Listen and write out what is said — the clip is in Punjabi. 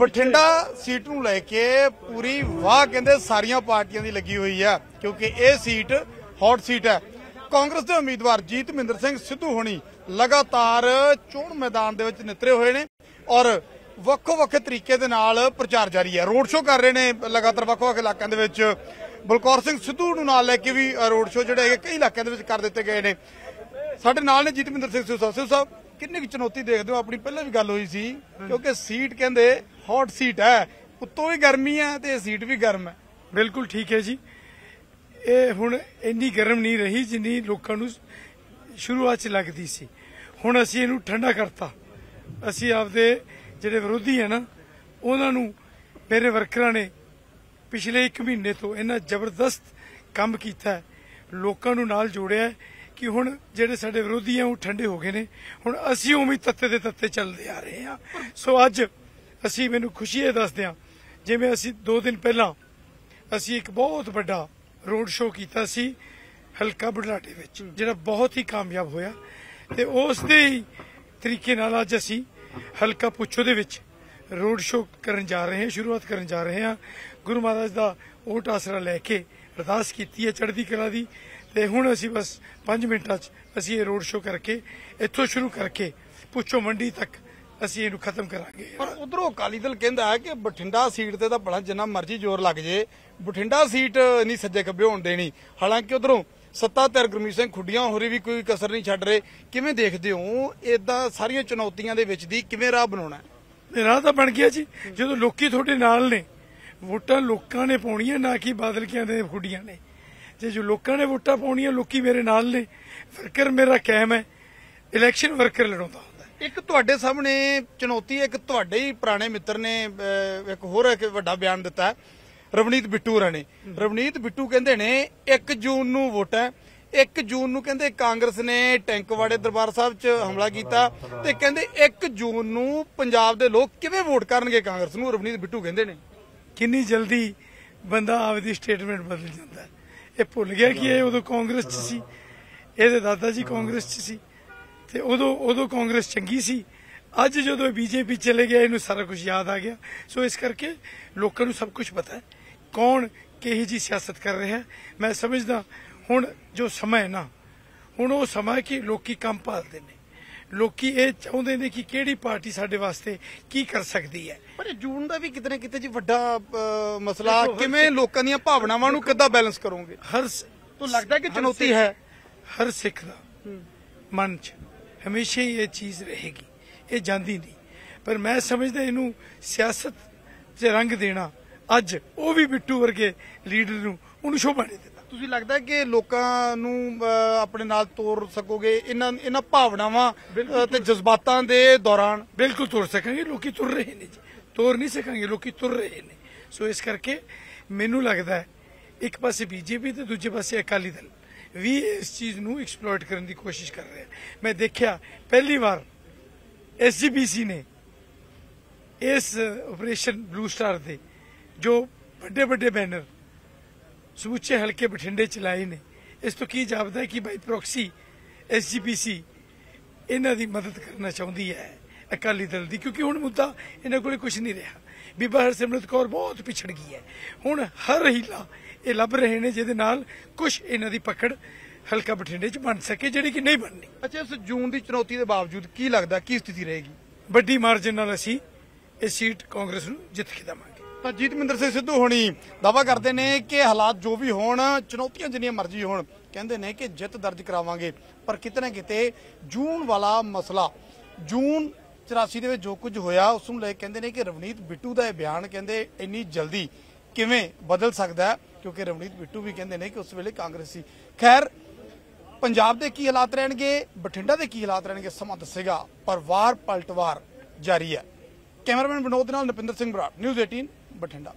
ਬਠਿੰਡਾ ਸੀਟ ਨੂੰ ਲੈ ਕੇ ਪੂਰੀ ਵਾਹ ਕਹਿੰਦੇ ਸਾਰੀਆਂ ਪਾਰਟੀਆਂ ਦੀ ਲੱਗੀ ਹੋਈ ਹੈ ਕਿਉਂਕਿ ਇਹ ਸੀਟ ਹੌਟ ਸੀਟ ਹੈ। ਕਾਂਗਰਸ ਦੇ ਉਮੀਦਵਾਰ ਜੀਤ ਮਹਿੰਦਰ ਸਿੰਘ ਸਿੱਧੂ ਹੋਣੀ ਲਗਾਤਾਰ ਚੋਣ ਮੈਦਾਨ ਦੇ ਵਿੱਚ ਨਿਤਰੇ ਹੋਏ ਨੇ ਔਰ ਵੱਖੋ ਵੱਖ ਤਰੀਕੇ ਦੇ ਨਾਲ ਪ੍ਰਚਾਰ ਜਾਰੀ ਹੈ। ਰੋਡ ਸ਼ੋਅ ਕਰ ਰਹੇ ਨੇ ਲਗਾਤਾਰ ਵੱਖੋ ਵੱਖ ਇਲਾਕਿਆਂ ਦੇ ਵਿੱਚ। ਬਲਕੌਰ ਸਿੰਘ ਸਿੱਧੂ ਨੂੰ ਨਾਲ ਲੈ ਕੇ ਵੀ ਰੋਡ ਸ਼ੋਅ ਜਿਹੜੇ ਹੈਗੇ ਕਈ ਇਲਾਕਿਆਂ ਦੇ ਵਿੱਚ ਕਰ ਦਿੱਤੇ ਗਏ ਨੇ। ਸਾਡੇ ਨਾਲ ਨੇ ਜੀਤਮਿੰਦਰ ਸਿੰਘ ਸਿੱਧੂ ਸਾਹਿਬ, ਕਿੰਨੀ ਕੁ ਚੁਣੌਤੀ ਦੇਖਦੇ ਹੋ? ਆਪਣੀ ਪਹਿਲਾਂ ਵੀ ਗੱਲ ਹੋਈ ਸੀ, ਕਿਉਂਕਿ ਸੀਟ ਕਹਿੰਦੇ ਹੌਟ ਸੀਟ ਹੈ। ਉੱਤੋਂ ਵੀ ਗਰਮੀ ਹੈ ਤੇ ਇਹ ਸੀਟ ਵੀ ਗਰਮ ਹੈ। ਬਿਲਕੁਲ ਠੀਕ ਹੈ ਜੀ। ਇਹ ਹੁਣ ਇੰਨੀ ਗਰਮ ਨਹੀਂ ਰਹੀ ਜਿੰਨੀ ਲੋਕਾਂ ਨੂੰ ਸ਼ੁਰੂਆਤ ਚ ਲੱਗਦੀ ਸੀ। ਹੁਣ ਅਸੀਂ ਇਹਨੂੰ ਠੰਡਾ ਕਰਤਾ। ਅਸੀਂ ਆਪਦੇ ਜਿਹੜੇ ਵਿਰੋਧੀ ਹੈ ਨਾ, ਉਹਨਾਂ ਨੂੰ ਮੇਰੇ ਵਰਕਰਾਂ ਨੇ ਪਿਛਲੇ 1 ਮਹੀਨੇ ਤੋਂ ਇਹਨਾਂ ਜ਼ਬਰਦਸਤ ਕੰਮ ਕੀਤਾ ਲੋਕਾਂ ਨੂੰ ਨਾਲ ਜੋੜਿਆ ਕਿ ਹੁਣ ਜਿਹੜੇ ਸਾਡੇ ਵਿਰੋਧੀ ਆ ਉਹ ਠੰਡੇ ਹੋ ਗਏ ਨੇ। ਹੁਣ ਅਸੀਂ ਉਵੇਂ ਤੱਤੇ ਦੇ ਤੱਤੇ ਚੱਲਦੇ ਆ ਰਹੇ ਹਾਂ। ਸੋ ਅੱਜ ਅਸੀਂ ਮੈਨੂੰ ਖੁਸ਼ੀ ਇਹ ਦੱਸਦੇ ਹਾਂ ਜਿਵੇਂ ਅਸੀਂ 2 ਦਿਨ ਪਹਿਲਾਂ ਅਸੀਂ ਇੱਕ ਬਹੁਤ ਵੱਡਾ ਰੋਡ ਸ਼ੋਅ ਕੀਤਾ ਸੀ ਹਲਕਾ ਬੁਢਲਾਡੇ ਵਿੱਚ ਜਿਹੜਾ ਬਹੁਤ ਹੀ ਕਾਮਯਾਬ ਹੋਇਆ। ਤੇ ਉਸ ਦੇ ਹੀ ਤਰੀਕੇ ਨਾਲ ਅੱਜ ਅਸੀਂ ਹਲਕਾ ਪੁੱਛੋ ਦੇ ਵਿੱਚ ਰੋਡ ਸ਼ੋਅ ਕਰਨ ਜਾ ਰਹੇ ਹਾਂ ਸ਼ੁਰੂਆਤ ਕਰਨ ਜਾ ਰਹੇ ਹਾਂ। ਗੁਰੂ ਮਹਾਰਾਜ ਦਾ ਓਟ ਆਸਰਾ ਲੈ ਕੇ ਅਰਦਾਸ ਕੀਤੀ ਹੈ ਚੜ੍ਹਦੀ ਕਲਾ ਦੀ। ਤੇ ਹੁਣ ਅਸੀਂ ਬਸ 5 ਮਿੰਟਾਂ 'ਚ ਅਸੀਂ ਇਹ ਰੋਡ ਸ਼ੋਅ ਕਰਕੇ ਇੱਥੋਂ ਸ਼ੁਰੂ ਕਰਕੇ ਪੁੱਛੋ ਮੰਡੀ ਤੱਕ ਅਸੀਂ ਇਹਨੂੰ ਖਤਮ ਕਰਾਂਗੇ। ਪਰ ਉਧਰੋਂ ਅਕਾਲੀ ਦਲ ਕਹਿੰਦਾ ਹੈ ਕਿ ਬਠਿੰਡਾ ਸੀਟ ਤੇ ਤਾਂ ਭਲਾ ਜਿੰਨਾ ਮਰਜ਼ੀ ਜ਼ੋਰ ਲੱਗ ਜੇ ਬਠਿੰਡਾ ਸੀਟ ਨਹੀਂ ਸੱਜੇ ਖੱਬੇ ਹੋਣ ਦੇਣੀ। ਹਾਲਾਂਕਿ ਉਧਰੋਂ ਸੱਤਾਧਾਰ ਗੁਰਮੀਤ ਸਿੰਘ ਖੁੱਡੀਆਂ ਹੋਰੀ ਵੀ ਕੋਈ ਕਸਰ ਨਹੀਂ ਛੱਡ ਰਹੇ। ਕਿਵੇਂ ਦੇਖਦੇ ਹੋ? ਇਦਾਂ ਸਾਰੀਆਂ ਚੁਣੌਤੀਆਂ ਦੇ ਵਿੱਚ ਦੀ ਕਿਵੇਂ ਰਾਹ ਬਣਾਉਣਾ ਹੈ? ਰਾਹ ਤਾਂ ਬਣ ਗਿਆ ਜੀ। ਜਦੋਂ ਲੋਕੀ ਤੁਹਾਡੇ ਨਾਲ ਨੇ ਵੋਟਾਂ ਲੋਕਾਂ ਨੇ ਪਾਉਣੀਆਂ ਨਾ ਕਿ ਬਾਦਲ ਕਿਆਂ ਦੇ ਖੁੱਡੀਆਂ ਨੇ। ਜੇ ਜੋ ਲੋਕਾਂ ਨੇ ਵੋਟਾਂ ਪਾਉਣੀਆਂ ਲੋਕੀ ਮੇਰੇ ਨਾਲ ਨੇ। ਵਰਕਰ ਮੇਰਾ ਕਾਇਮ ਹੈ। ਇਲੈਕਸ਼ਨ ਵਰਕਰ ਲੜਾਉਂਦਾ। ਇੱਕ ਤੁਹਾਡੇ ਸਾਹਮਣੇ ਚੁਣੌਤੀ ਇੱਕ ਤੁਹਾਡੇ ਹੀ ਪੁਰਾਣੇ ਮਿੱਤਰ ਨੇ ਇੱਕ ਹੋਰ ਇੱਕ ਵੱਡਾ ਬਿਆਨ ਦਿੱਤਾ ਰਵਨੀਤ ਬਿੱਟੂ ਹੋਰਾਂ ਨੇ। ਰਵਨੀਤ ਬਿੱਟੂ ਕਹਿੰਦੇ ਨੇ 1 ਜੂਨ ਨੂੰ ਵੋਟ ਹੈ 1 ਜੂਨ ਨੂੰ ਕਹਿੰਦੇ ਕਾਂਗਰਸ ਨੇ ਟੈਂਕਵਾੜੇ ਦਰਬਾਰ ਸਾਹਿਬ 'ਚ ਹਮਲਾ ਕੀਤਾ ਤੇ ਕਹਿੰਦੇ 1 ਜੂਨ ਨੂੰ ਪੰਜਾਬ ਦੇ ਲੋਕ ਕਿਵੇਂ ਵੋਟ ਕਰਨਗੇ ਕਾਂਗਰਸ ਨੂੰ? ਰਵਨੀਤ ਬਿੱਟੂ ਕਹਿੰਦੇ ਨੇ। ਕਿੰਨੀ ਜਲਦੀ ਬੰਦਾ ਆਪਦੀ ਸਟੇਟਮੈਂਟ ਬਦਲ ਜਾਂਦਾ। ਇਹ ਭੁੱਲ ਗਿਆ ਕਿ ਇਹ ਉਦੋਂ ਕਾਂਗਰਸ 'ਚ ਸੀ। ਇਹਦੇ ਦਾਦਾ ਜੀ ਕਾਂਗਰਸ 'ਚ ਸੀ। ਤੇ ਉਦੋਂ ਉਦੋਂ ਕਾਂਗਰਸ ਚੰਗੀ ਸੀ। ਅੱਜ ਜਦੋਂ ਬੀਜੇਪੀ ਚਲੇ ਗਿਆ ਇਹਨੂੰ ਸਾਰਾ ਕੁਝ ਯਾਦ ਆ ਗਿਆ। ਸੋ ਇਸ ਕਰਕੇ ਲੋਕਾਂ ਨੂੰ ਸਭ ਕੁਝ ਪਤਾ ਹੈ ਕੌਣ ਕਿਹੀ ਜੀ ਸਿਆਸਤ ਕਰ ਰਿਹਾ ਹੈ। ਮੈਂ ਸਮਝਦਾ ਹੁਣ ਜੋ ਸਮਾਂ ਹੈ ਨਾ ਹੁਣ ਉਹ ਸਮਾਂ ਕਿ ਲੋਕੀ ਕੰਮ ਭਾਲਦੇ ਨੇ। ਲੋਕੀ ਇਹ ਚਾਹੁੰਦੇ ਨੇ ਕਿ ਕਿਹੜੀ ਪਾਰਟੀ ਸਾਡੇ ਵਾਸਤੇ ਕੀ ਕਰ ਸਕਦੀ ਹੈ। ਪਰ ਜੂਨ ਦਾ ਵੀ ਕਿਤੇ ਨਾ ਕਿਤੇ ਜੀ ਵੱਡਾ ਮਸਲਾ ਕਿਵੇਂ ਲੋਕਾਂ ਦੀਆਂ ਭਾਵਨਾਵਾਂ ਨੂੰ ਕਿੱਦਾਂ ਬੈਲੈਂਸ ਕਰੋਗੇ? ਹਰ ਤੋਂ ਲੱਗਦਾ ਕਿ ਚੁਣੌਤੀ ਹੈ? ਹਰ ਸਿੱਖ ਦਾ ਮਨ 'ਚ ਹਮੇਸ਼ਾ ਹੀ ਇਹ ਚੀਜ਼ ਰਹੇਗੀ ਇਹ ਜਾਂਦੀ ਨਹੀਂ। ਪਰ ਮੈਂ ਸਮਝਦਾ ਇਹਨੂੰ ਸਿਆਸਤ 'ਚ ਰੰਗ ਦੇਣਾ ਅੱਜ ਉਹ ਵੀ ਬਿੱਟੂ ਵਰਗੇ ਲੀਡਰ ਨੂੰ ਉਹਨੂੰ ਸ਼ੋਭਾ ਨਹੀਂ ਦਿੰਦਾ। ਤੁਸੀਂ ਲੱਗਦਾ ਕਿ ਲੋਕਾਂ ਨੂੰ ਆਪਣੇ ਨਾਲ ਤੋਰ ਸਕੋਗੇ? ਇਹਨਾਂ ਇਹਨਾਂ ਭਾਵਨਾਵਾਂ ਤੇ ਜਜ਼ਬਾਤਾਂ ਦੇ ਦੌਰਾਨ? ਬਿਲਕੁਲ ਤੁਰ ਸਕਾਂਗੇ ਲੋਕੀ ਤੁਰ ਰਹੇ ਨੇ ਜੀ। ਤੁਰ ਨਹੀਂ ਸਕਾਂਗੇ ਲੋਕੀ ਤੁਰ ਰਹੇ ਨੇ। ਸੋ ਇਸ ਕਰਕੇ ਮੈਨੂੰ ਲੱਗਦਾ ਇੱਕ ਪਾਸੇ ਬੀਜੇਪੀ ਤੇ ਦੂਜੇ ਪਾਸੇ ਅਕਾਲੀ ਦਲ। ਵੀ ਇਸ ਚੀਜ਼ ਨੂੰ ਐਕਸਪਲੋਇਟ ਕਰਨ ਦੀ ਕੋਸ਼ਿਸ਼ ਕਰ ਰਿਹਾ ਮੈਂ ਦੇਖਿਆ, ਪਹਿਲੀ ਵਾਰ ਐਸਜੀਪੀਸੀ ਨੇ ਇਸ ਆਪਰੇਸ਼ਨ ਬਲੂ ਸਟਾਰ ਦੇ ਜੋ ਵੱਡੇ ਵੱਡੇ ਬੈਨਰ ਸਮੁੱਚੇ ਹਲਕੇ ਬਠਿੰਡੇ ਚਲਾਏ ਨੇ। ਇਸ ਤੋਂ ਕੀ ਜਾਪਦਾ ਹੈ ਕਿ ਬਾਈ ਪ੍ਰੋਕਸੀ ਐਸਜੀਪੀਸੀ ਇਹਨਾਂ ਦੀ ਮਦਦ ਕਰਨਾ ਚਾਹੁੰਦੀ ਹੈ ਅਕਾਲੀ ਦਲ ਦੀ, ਕਿਉਂਕਿ ਹੁਣ ਮੁੱਦਾ ਇਹਨਾਂ ਕੋਲੇ ਕੁਝ ਨਹੀਂ ਰਿਹਾ। ਬੀਬਾ ਹਰਸਿਮਰਤ ਕੌਰ ਬਹੁਤ ਪਿਛੜ ਗਈ ਹੈ। ਹੁਣ ਹਰ ਹੀਲਾ ਇਹ ਲੱਭ ਰਹੇ ਨੇ ਜਿਹਦੇ ਨਾਲ ਕੁਝ ਇਹਨਾਂ ਦੀ ਪਕੜ ਹਲਕਾ ਬਠਿੰਡੇ ਚ ਬਣ ਸਕੇ ਜਿਹੜੀ ਕਿ ਨਹੀਂ ਬਣਨੀ। ਅੱਛਾ ਇਸ ਜੂਨ ਦੀ ਚੁਣੌਤੀ ਦੇ ਬਾਵਜੂਦ ਕੀ ਲੱਗਦਾ ਕੀ ਸਥਿਤੀ ਰਹੇਗੀ? ਵੱਡੀ ਮਾਰਜਨ ਨਾਲ ਅਸੀਂ ਇਹ ਸੀਟ ਕਾਂਗਰਸ ਨੂੰ ਜਿੱਤ ਕੇ ਦੇਵਾਂਗੇ। ਤਾਂ ਜੀਤਮਿੰਦਰ ਸਿੰਘ ਸਿੱਧੂ ਹੋਣੀ ਦਾਵਾ ਕਰਦੇ ਨੇ ਕਿ ਹਾਲਾਤ ਜੋ ਵੀ ਹੋਣ ਚੁਣੌਤੀਆਂ ਜਿੰਨੀਆਂ ਮਰਜ਼ੀ ਹੋਣ ਕਹਿੰਦੇ ਨੇ ਕਿ ਜਿੱਤ ਦਰਜ ਕਰਾਵਾਂਗੇ। ਪਰ ਕਿਤੇ ਨਾ ਕਿਤੇ ਜੂਨ ਵਾਲਾ ਮਸਲਾ ਜੂਨ 84 ਦੇ ਵਿੱਚ ਜੋ ਕੁਝ ਹੋਇਆ ਉਸ ਨੂੰ ਲੈ ਕੇ ਕਹਿੰਦੇ ਨੇ ਕਿ ਰਵਨੀਤ ਬਿੱਟੂ ਦਾ ਇਹ ਬਿਆਨ ਕਹਿੰਦੇ ਇੰਨੀ ਜਲਦੀ ਕਿਵੇਂ ਬਦਲ ਸਕਦਾ ਹੈ? ਕਿਉਂਕਿ ਰਵਨੀਤ ਬਿੱਟੂ ਵੀ ਕਹਿੰਦੇ ਨੇ ਕਿ ਉਸ ਵੇਲੇ ਕਾਂਗਰਸੀ ਖੈਰ, ਪੰਜਾਬ ਦੇ ਕੀ ਹਾਲਾਤ ਰਹਿਣਗੇ, ਬਠਿੰਡਾ ਦੇ ਕੀ ਹਾਲਾਤ ਰਹਿਣਗੇ, ਸਮਾਂ ਦੱਸੇਗਾ। ਪਰ ਵਾਰ ਪਲਟਵਾਰ ਜਾਰੀ ਹੈ। ਕੈਮਰਾਮੈਨ ਵਿਨੋਦ ਨਾਲ ਨਪਿੰਦਰ ਸਿੰਘ ਬਰਾੜ, ਨਿਊਜ਼ 18 ਬਠਿੰਡਾ।